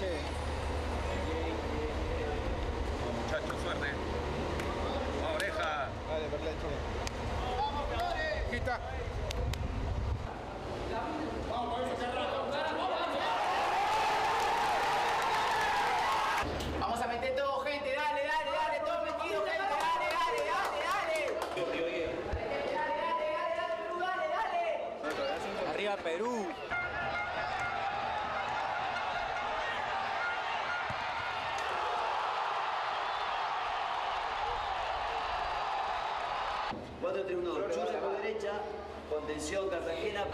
che. Vamos, muchachos, suerte. Vamos, oreja. Dale, Berlecho. Quita. Vamos a meter todo, gente, dale, dale, dale, todo metido, gente, dale, dale, dale, dale. Dale, dale, dale, dale, Perú, dale, dale. Arriba Perú. Cuatro 3 1 Churra por derecha, contención Cartagena.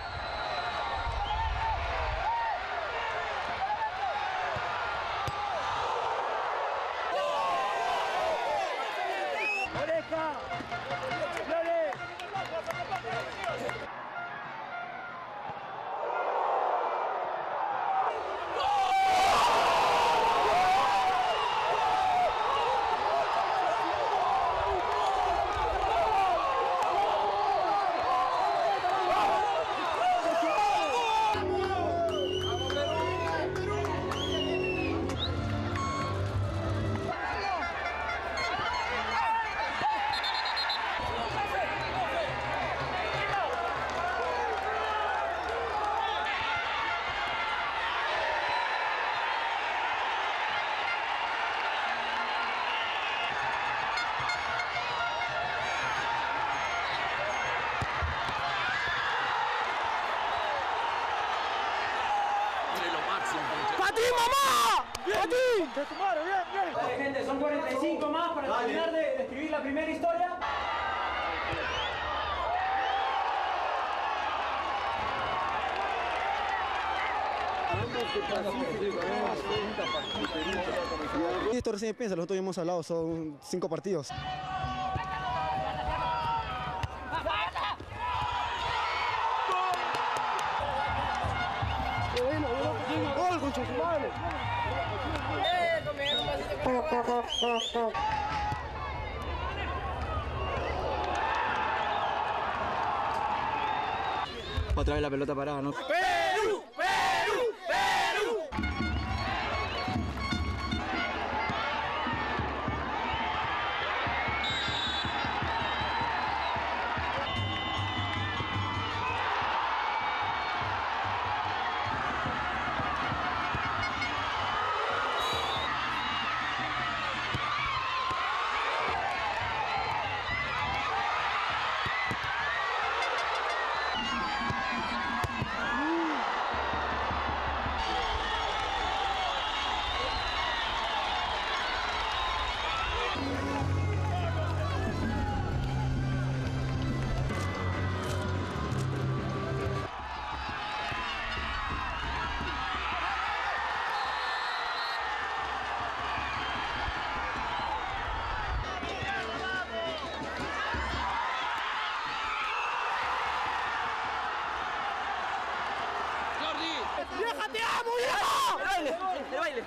Vale, gente, son 45 más para terminar de, de escribir la primera historia. Esto recién piensa, nosotros hemos hablado, son cinco partidos. Otra vez la pelota parada, ¿no? ¡Vieja, ¡El baile!